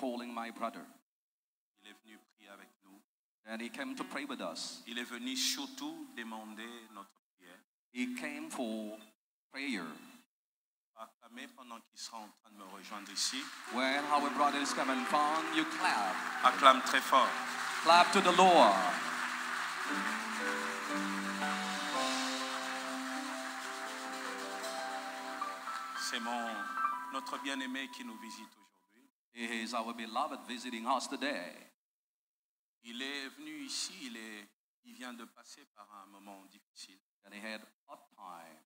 calling my brother. Il est venu prier avec nous. And he came to pray with us. Il est venu surtout demander notre prière. He came for prayer. Acclamer pendant qu'il sera en train de me rejoindre ici. When our brother is coming from, you clap. Acclame très fort. Clap to the Lord. C'est mon, notre bien-aimé qui nous visite. He is our beloved visiting us today. Il est venu ici, il, est, il vient de passer par un moment difficile. And he had a time.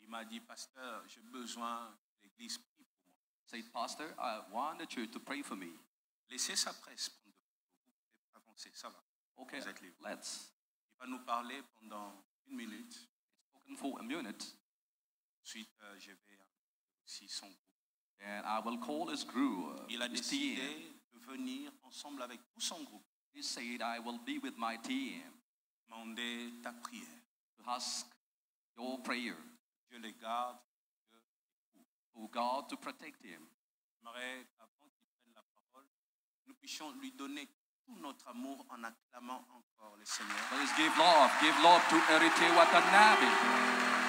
Il m'a dit, pasteur, j'ai besoin que l'Église prie pour moi. Said, Pastor, I wanted you to pray for me. Laissez sa presse prendre de. Vous pouvez avancer, ça va. Okay, Vous êtes libre. let's. Il va nous parler pendant une minute. Spoken for a minute, Ensuite, euh, je vais aussi son. And I will call his group. uh, Il a décidé team. de venir ensemble avec tout son groupe, He said, I will be with my team demander ta prière. to ask your prayer Dieu les garde. Dieu les for God to protect him. J'aimerais qu'avant qu'il prenne la parole, nous puissions lui donner tout notre amour en acclamant encore le Seigneur. Please give love, give love to Erite Watanabe.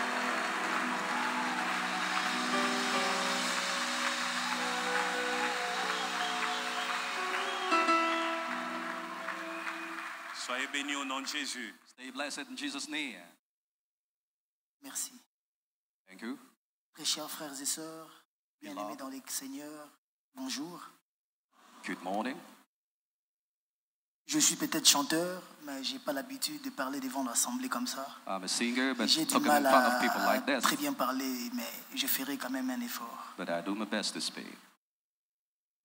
Soyez bénis au nom de Jésus. Stay blessed in Jesus' name. Merci. Thank you. Très chers frères et sœurs, bien-aimés dans les seigneurs, bonjour. Good morning. Je suis peut-être chanteur, mais j'ai pas l'habitude de parler devant l'assemblée comme ça. I'm a singer, but J'ai du talking in mal front of à, people like à très bien parler, mais je ferai quand même un effort. But I do my best to speak.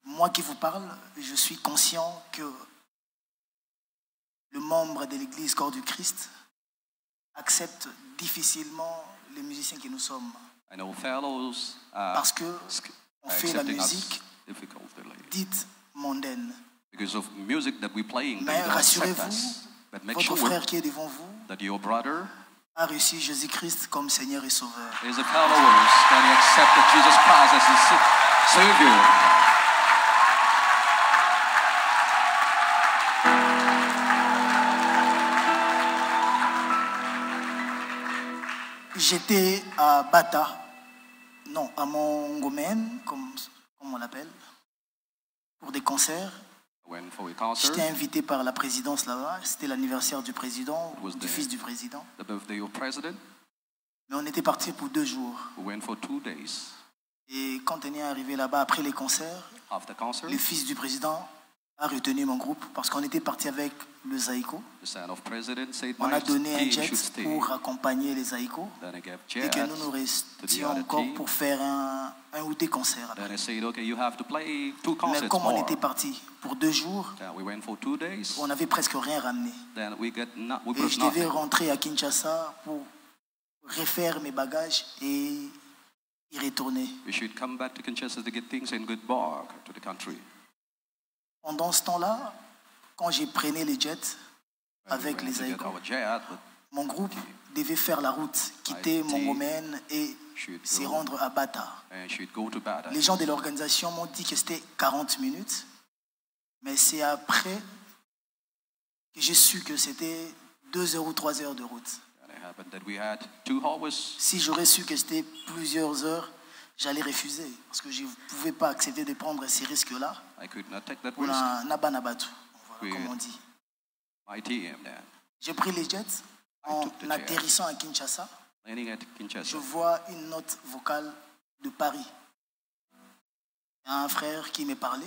Moi qui vous parle, je suis conscient que le membre de l'Église Corps du Christ accepte difficilement les musiciens que nous sommes. Fellows uh, Parce que on fait la musique dite mondaine. because of music that we're playing. Mais rassurez-vous, Votre sure frère qui est devant vous that your brother a reçu Jésus-Christ comme Seigneur et Sauveur. is a followers that he accepted Jesus Christ as his sa- Savior. J'étais à Bata, non, à Montgomen, comme, comme on l'appelle, pour des concerts. J'étais invité par la présidence là-bas. C'était l'anniversaire du président, du fils du président. the birthday of president. Mais on était parti pour deux jours. We went for two days. Et quand on est arrivé là-bas après les concerts, concert, le fils du président a retenu mon groupe parce qu'on était parti avec le Zaïko. On "My a donné un jet should stay." pour accompagner les Zaïko et que nous nous restions encore pour faire un, un ou deux concerts. après. Said, okay, you have to play two Mais comme on était parti pour deux jours, we on n'avait presque rien ramené. Then we got not, we Et je devais rentrer à Kinshasa pour refaire mes bagages et y retourner. We should come back to Kinshasa to get things and get back to the country. Pendant ce temps-là, quand j'ai prenais les jets avec les but mon groupe devait faire la route, quitter IT Montgomen et se rendre à Bata. Les gens de l'organisation m'ont dit que c'était 40 minutes, mais c'est après que j'ai su que c'était 2 heures ou 3 heures de route. Si j'aurais su que c'était plusieurs heures, j'allais refuser parce que je ne pouvais pas accepter de prendre ces risques-là. On a nabanabatu, voilà comme on dit. J'ai pris les jets en atterrissant à Kinshasa. Je vois une note vocale de Paris. Il y a un frère qui me parlait.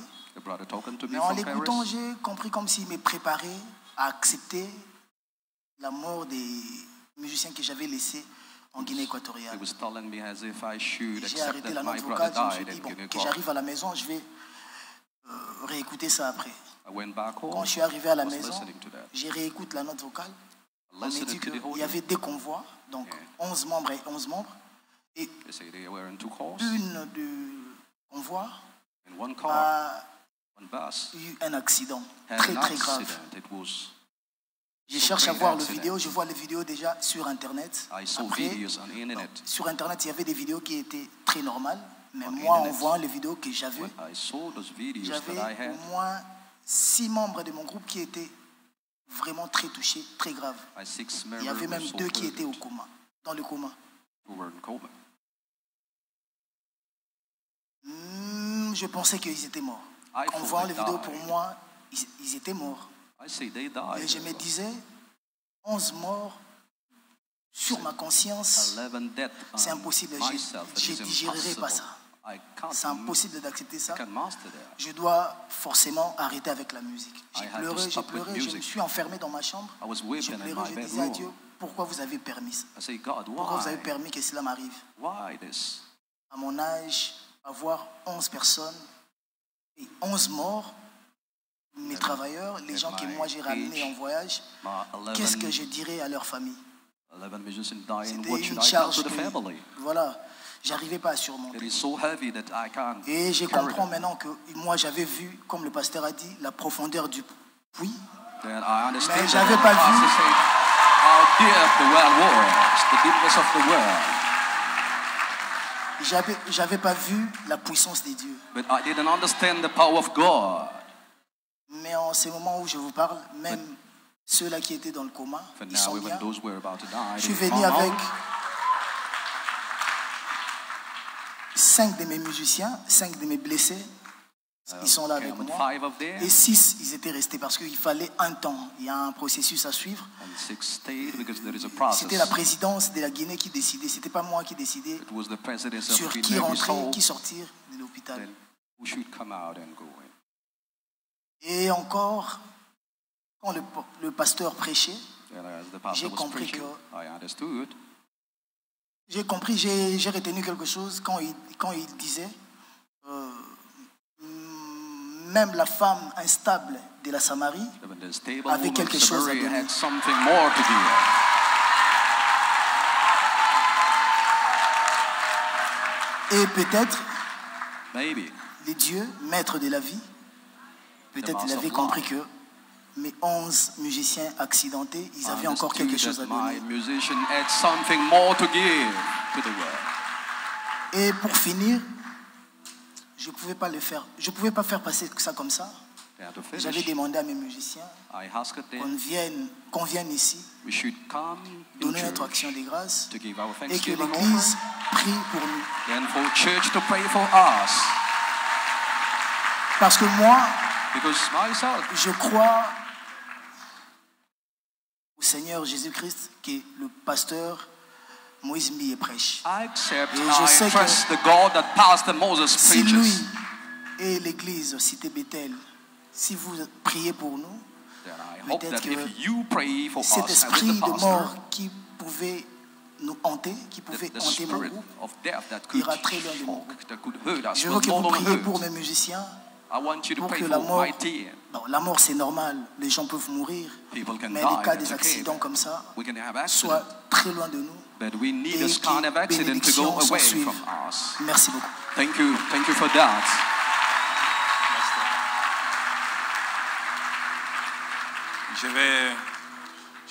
Mais en l'écoutant, j'ai compris comme s'il me préparait à accepter la mort des musiciens que j'avais laissés en Guinée équatoriale. J'ai arrêté la note vocale. Je me suis dit, bon, que j'arrive à la maison, je vais euh, réécouter ça après. Quand je suis arrivé à la maison, j'ai réécoute la note vocale. On dit qu'il y avait des convois, donc Yeah. 11 membres et 11 membres. Et une one car, a eu un accident très très grave. Je cherche à voir les accident. vidéos. Je vois les vidéos déjà sur Internet. I saw Après, videos on the internet. sur Internet, il y avait des vidéos qui étaient très normales. Mais On moi, en voyant les vidéos que j'avais, j'avais au moins six membres de mon groupe qui étaient vraiment très touchés, très graves. Il y avait même deux qui étaient au coma, dans le coma. Hmm, je pensais qu'ils étaient morts. I En voyant les vidéos, pour moi, ils, ils étaient morts. Et je me disais, 11 morts sur ma conscience, 11 deaths on c'est impossible. Je ne digérerai pas ça. C'est impossible d'accepter ça. Je dois forcément arrêter avec la musique. J'ai pleuré, j'ai pleuré, je me suis enfermé dans ma chambre. I was Je disais à. Dieu, pourquoi vous avez permis ça? Pourquoi vous avez permis que cela m'arrive? À mon âge, avoir 11 personnes et 11 morts, mes travailleurs, les gens que moi j'ai ramenés en voyage, My 11, qu'est-ce que je dirais à leur famille? 11 musicians dying. C'était une charge que, voilà, j'arrivais pas à surmonter. Et je comprends maintenant que moi j'avais vu, comme le pasteur a dit, la profondeur du puits. Mais j'avais pas vu. j'avais pas vu la puissance des dieux. But I didn't understand the power of God. Ces moments où je vous parle, même ceux-là qui étaient dans le coma, ils sont bien. even those who were about to die, Je suis venu avec cinq de mes musiciens, cinq de mes blessés. Ils sont là avec moi. five of them. Et six, ils étaient restés parce qu'il fallait un temps. Il y a un processus à suivre. C'était la présidence de la Guinée qui décidait. C'était pas moi qui décidais It was the president sur qui rentrer, qui sortir de l'hôpital. then who should come out and go in. Et encore, quand le, le pasteur prêchait, pastor J'ai compris que- j'ai compris, j'ai retenu quelque chose quand il, quand il disait, euh, même la femme instable de la Samarie, Avait quelque chose à donner. et peut-être les dieux, maîtres de la vie, peut-être il avait compris que mes 11 musiciens accidentés, ils I avaient encore quelque chose à donner. Et pour finir, je ne pouvais pas le faire. Je pouvais pas faire passer ça comme ça. J'avais demandé à mes musiciens qu'on vienne, qu'on vienne ici, donner notre action des grâces et que l'Église prie pour nous. then for church to pray for us. Parce que moi, je crois au Seigneur Jésus-Christ que le pasteur Moïse Mbiye prêche. I accept, Et je sais I que trust the God that Pastor Moses Si preaches. lui et l'Église Cité Bethel, si vous priez pour nous, Then I hope Peut-être que if you pray for cet esprit de mort qui pouvait nous hanter, qui pouvait the hanter mon groupe, ira très loin de mon je veux que vous priez pour mes musiciens, I want you to pour pray que la for mort, my team. bon, la mort c'est normal, les gens peuvent mourir, People can mais die, les cas des accidents comme ça We can have accidents, soient très loin de nous. but we need et kind of accident to go away from us. Merci beaucoup. Thank you, thank you for that. Je vais,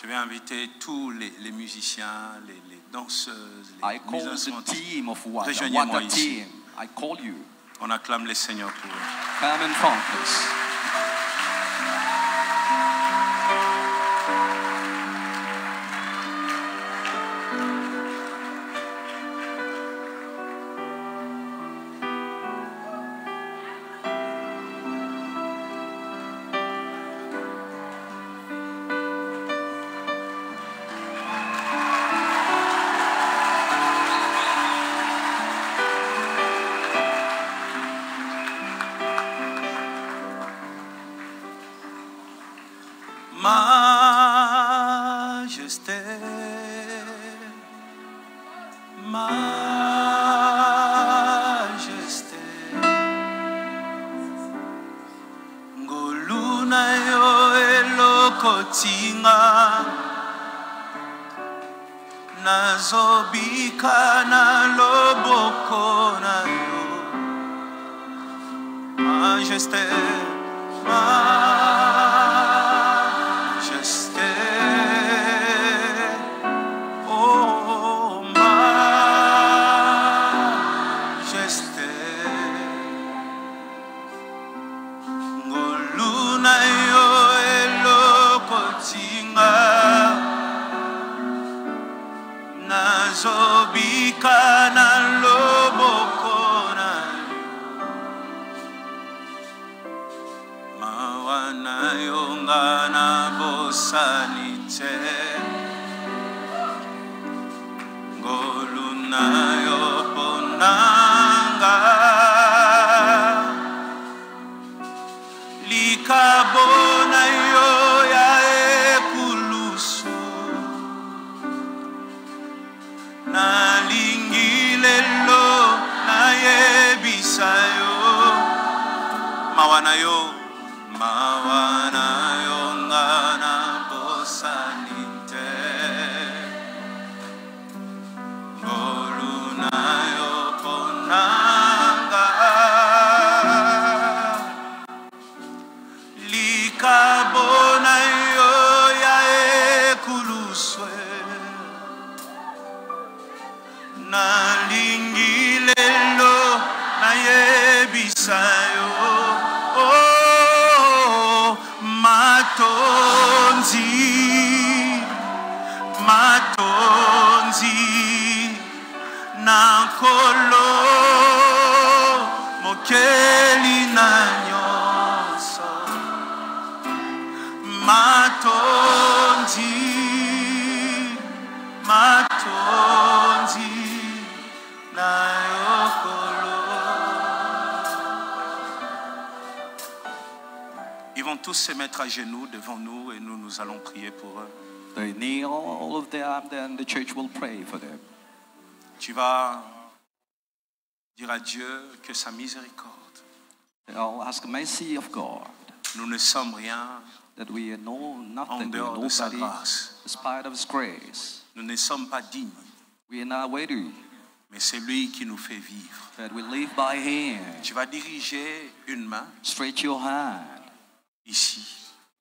je vais inviter tous les, les musiciens, les, les danseuses, I les call the team of team. I call you. On acclame le Seigneur pour eux. Vont tous se mettre à genoux devant nous et nous, nous allons prier pour eux. They kneel, all of them, then the church will pray for them. Tu vas dire à Dieu que sa miséricorde, I'll ask mercy of God nous ne sommes rien that we know en nothing, we dehors de sa grâce. despite of His grace. Nous ne sommes pas dignes, We are not worthy, mais c'est lui qui nous fait vivre. but we live by Him. Tu vas diriger une main Stretch your hand, ici,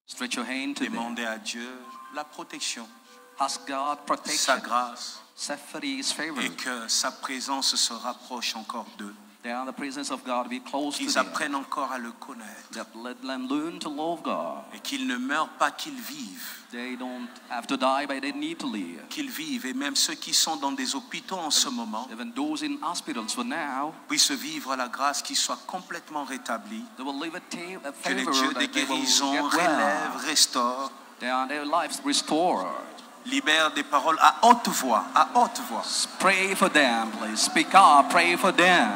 stretch your hand to them. demander à Dieu la protection, Ask God sa grâce, favor. et que sa présence se rapproche encore d'eux, Then the presence of God be close to qu'ils them. apprennent encore à le connaître, That let them learn to love God. et qu'ils ne meurent pas, qu'ils vivent, They don't have to die, but they need to live. qu'ils vivent, et même ceux qui sont dans des hôpitaux en ce moment Even those in hospitals for now, puissent vivre la grâce qui soit complètement rétablie, they will live a, a que le favor Dieu that de they will guérison get relève, well. restaure, Their, their lives restored. libère des paroles à haute voix, à haute voix. Pray for them, please. Speak up. Pray for them.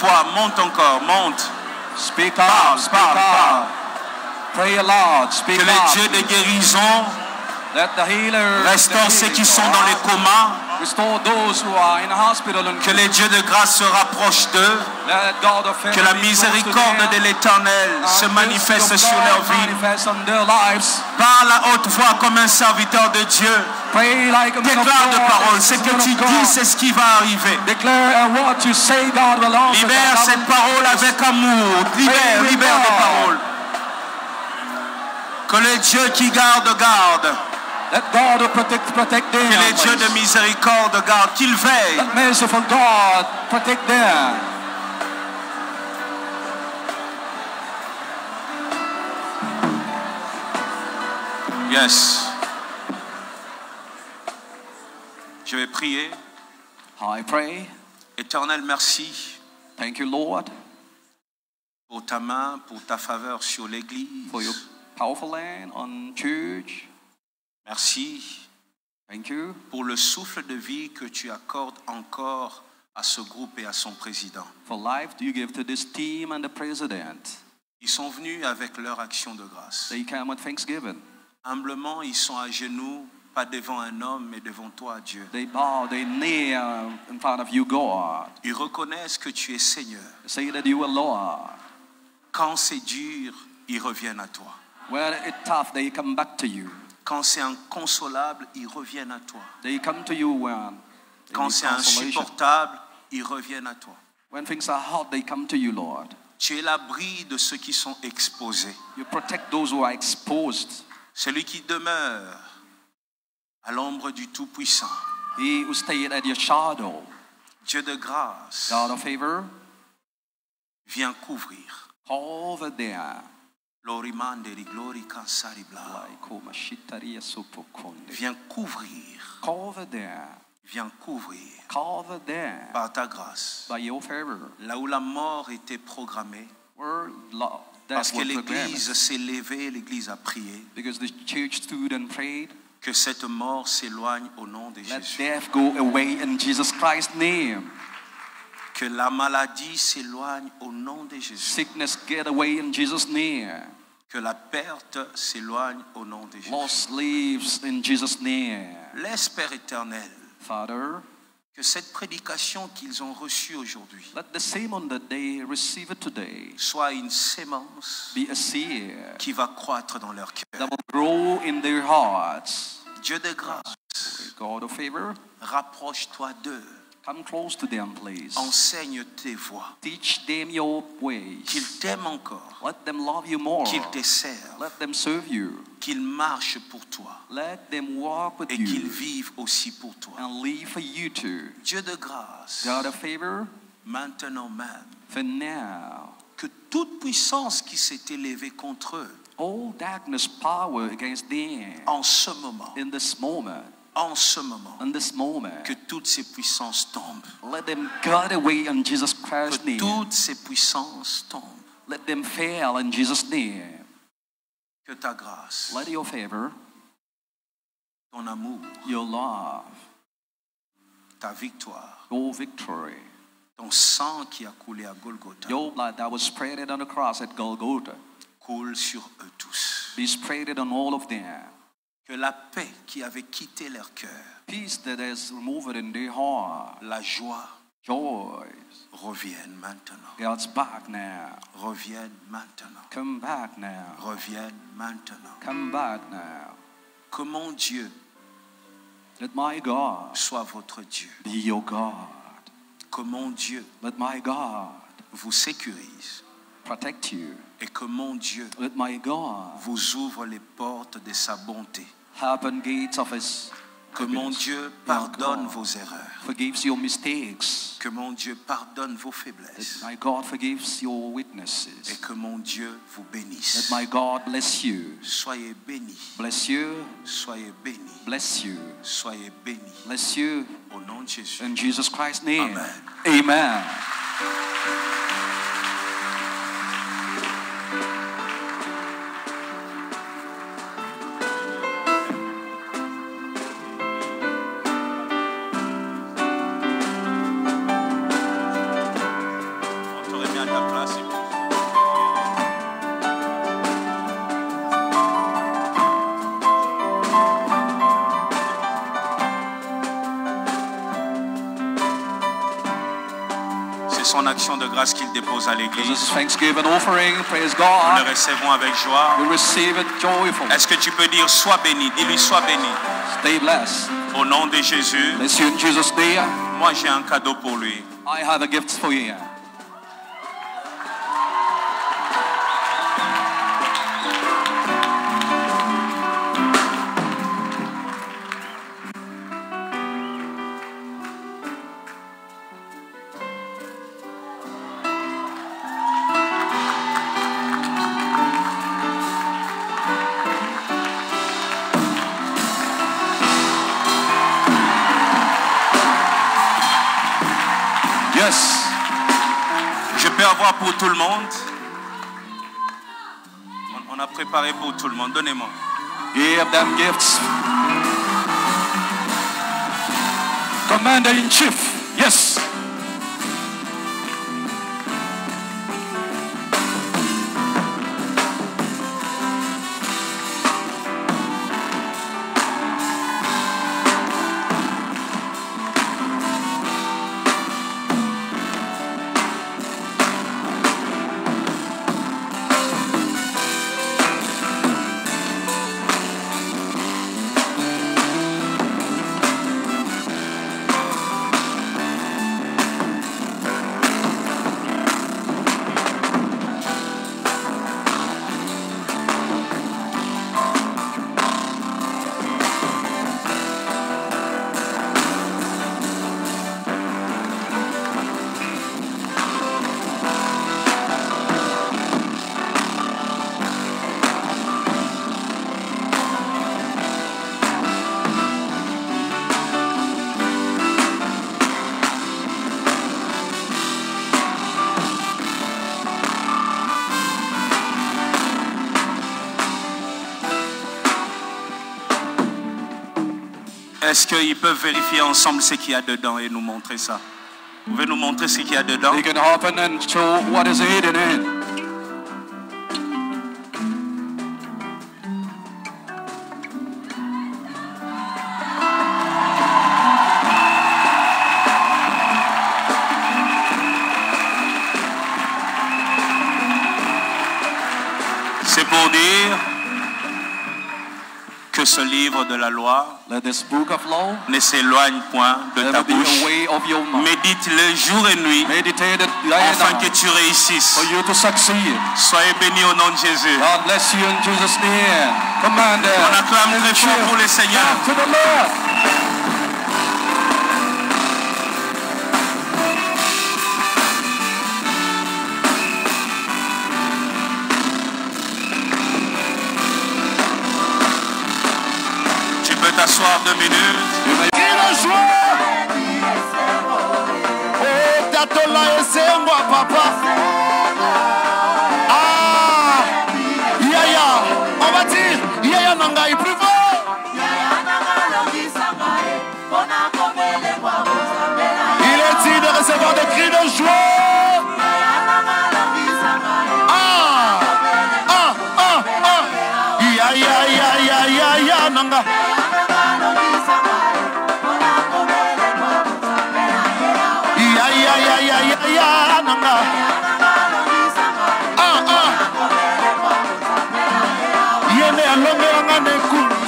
Voix, monte encore, monte. Speak Parle, parle, parle. Pray aloud. Speak Que les up. dieux de guérison restaure ceux qui sont dans les comas, Restore those who are in the hospital and que les dieux de grâce se rapprochent d'eux, que la miséricorde de l'Éternel se manifeste sur leur vie. Parle à haute voix comme un serviteur de Dieu. Pray like a man of Déclare de a Ce que tu dis, c'est ce qui va arriver. Declare and what you say, God will answer. Libère cette parole avec amour. Libère, libère God. des paroles. Que le Dieu qui garde, garde. Let God protect, protect them. Que les dieux de miséricorde gardent. Qu'il veille. Let merciful God protect them. Yes. Je vais prier. I pray. Éternel, merci Thank you, Lord, pour ta main, pour ta faveur sur l'Église. for your powerful hand on church. Merci Thank you pour le souffle de vie que tu accordes encore à ce groupe et à son président. for life you give to this team and the president. Ils sont venus avec leur action de grâce. They come with thanksgiving. Humblement, ils sont à genoux pas devant un homme, mais devant toi, Dieu. They bow their knee uh, in front of you, God. Ils reconnaissent que tu es Seigneur. Say that you are Lord. Quand c'est dur, ils reviennent à toi. When it's tough, they come back to you. Quand c'est inconsolable, ils reviennent à toi. They come to you when Quand c'est insupportable, ils reviennent à toi. When things are hard, they come to you, Lord. Tu es l'abri de ceux qui sont exposés. You protect those who are exposed. Celui qui demeure à l'ombre du Tout-Puissant. He who stayed at your shadow. Dieu de grâce, God of favor, viens couvrir. cover there. Lorimanderi glori kansari bla. Like Mashitaria Sopokonde. Viens couvrir. Cover there. Viens couvrir Cover there. par ta grâce. By your favor. Là où la mort était programmée, Where lo- parce que l'Église s'est levée, l'Église a prié, Because the church stood and prayed. que cette mort s'éloigne au nom de Let Jésus. death go away in Jesus Christ's name. Que la maladie s'éloigne au nom de Jésus. Sickness get away in Jesus' name. Que la perte s'éloigne au nom de Jésus. Loss leaves in Jesus' name. Laisse, Père éternel, Father, que cette prédication qu'ils ont reçue aujourd'hui soit une sémence be a seed qui va croître dans leur that cœur. will grow in their hearts. Dieu de grâce, God of favor, rapproche-toi d'eux. Come close to them, please. Enseigne tes voies. Teach them your ways. Qu'ils t'aiment encore. Let them love you more. Qu'ils te servent. Let them serve you. Qu'ils marchent pour toi. Let them walk with Et qu'ils you vivent aussi pour toi. and live for you too. Dieu de grâce, God of favor, maintenant même, for now, que toute puissance qui s'est élevée contre eux all darkness power against them en ce moment, in this moment, en ce moment, in this moment, que toutes ces puissances tombent. let them cut away in Jesus Christ's Que name. toutes ces puissances tombent. Let them fail in Jesus' name. Que ta grâce, Let your favor, ton amour, your love, ta victoire, your victory, ton sang qui a coulé à Golgotha your blood that was spread on the cross at Golgotha coule sur eux tous. be spread on all of them. Que la paix qui avait quitté leur cœur, la joie, joy, revienne maintenant. God's back now. Revienne maintenant. Come back now. Revienne maintenant. Come back now. Que mon Dieu Let my God soit votre Dieu. be your God. Que mon Dieu Let my God vous sécurise. protect you. Et que mon Dieu Let my God vous ouvre les portes de sa bonté. Open gates of His Que mon. Dieu pardonne God vos erreurs. forgives your mistakes. Que mon Dieu pardonne vos faiblesses. my God forgives your Et weaknesses. que mon Dieu vous bénisse. my God bless you. Soyez bénis. Bless you. Soyez bénis. Bless you. Soyez bénis. Bless you. Au nom de Jésus. In Jesus Christ's name. Amen. Amen. Grâce qu'il dépose à l'église. is Thanksgiving offering. Praise Nous le recevons avec joie. Est-ce que tu peux dire sois béni Dis-lui sois béni. Stay blessed. Au nom de Jésus, moi j'ai un cadeau pour lui. I have a gift for you. Pour tout le monde On- On a préparé pour tout le monde. Donnez-moi. Give them gifts. Commander in chief. Est-ce qu'ils peuvent vérifier ensemble ce qu'il y a dedans et nous montrer ça? Vous pouvez nous montrer ce qu'il y a dedans? Ce livre de la loi Let this book of law ne s'éloigne point de ta bouche. Médite-le jour et nuit afin que tu réussisses. for you to succeed. Soyez bénis au nom de Jésus. God bless you in Jesus' name. On acclame très fort pour le Seigneur. T'asseoir deux minutes. Kila joie. Oh, tatola esengwa papa. Cool.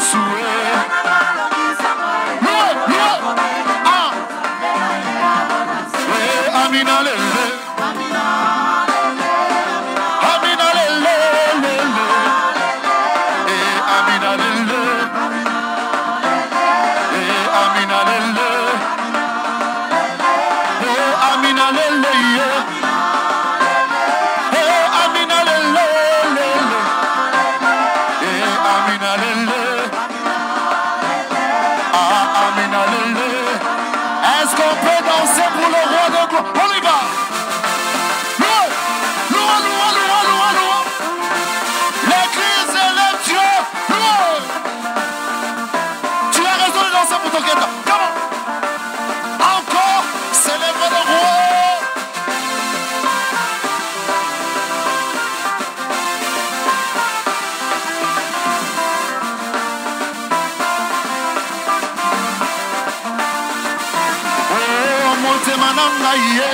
Motema na ngai ye.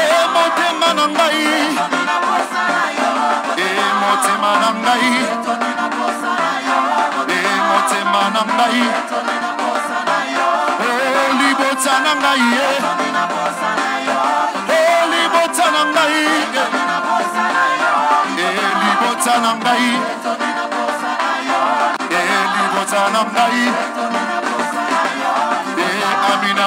Eh, motema na ngai. Eh, motema na ngai. Eh, motema na ngai. Oh, libota na ngai ye. Oh, libota na ngai. Eh, libota na ngai. Eh, libota na ngai. Eh, Amina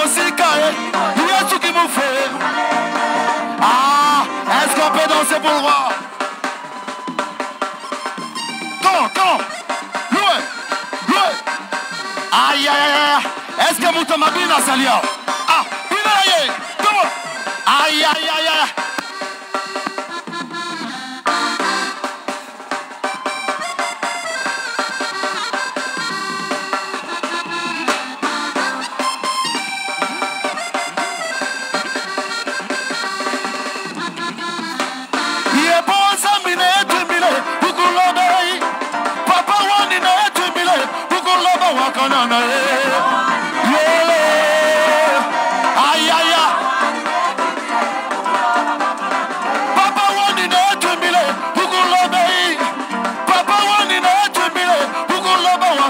mosika ye yesu kimufe Ah! est-ce qu'on peut danser pour roi Comment, comment Loué, loué. Aïe, aïe, aïe. Est-ce que mutu mabina salia? Ah, bina ye. Comment aïe, aïe, aïe.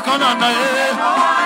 Akana na die.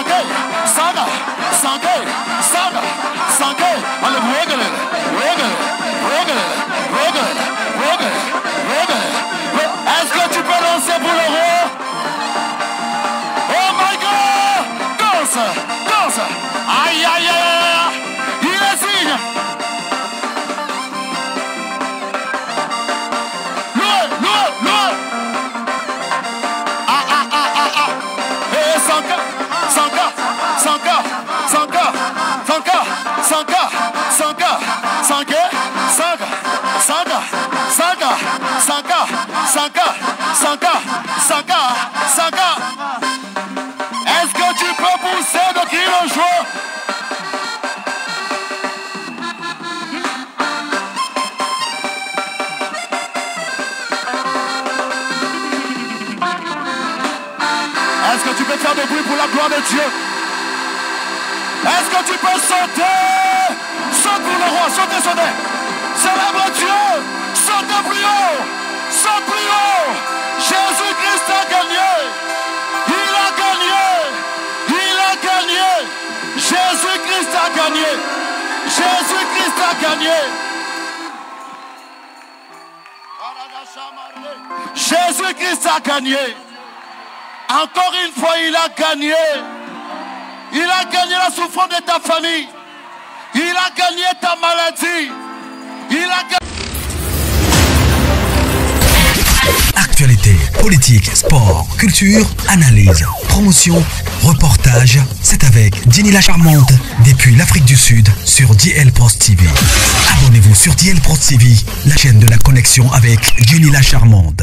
sangue, saga, sangue, saga, sangue, aleluia, galera. Sanka! Sanka! Sanka! Sanka! Est-ce que tu peux pousser de qui le jour Est-ce que tu peux faire de bruit pour la gloire de Dieu? Est-ce que tu peux sauter? Saute pour le roi, sautez, sautez Célèbre Dieu Sautez plus haut Jésus-Christ a gagné Il a gagné Il a gagné Jésus-Christ a gagné Jésus-Christ a gagné Jésus-Christ a gagné encore une fois, il a gagné. Il a gagné la souffrance de ta famille. Il a gagné ta maladie. Il a gagné. Politique, sport, culture, analyse, promotion, reportage, c'est avec Jenny la Charmante depuis l'Afrique du Sud sur DL Post TV. Abonnez-vous sur DL Post TV, la chaîne de la connexion avec Jenny la Charmante.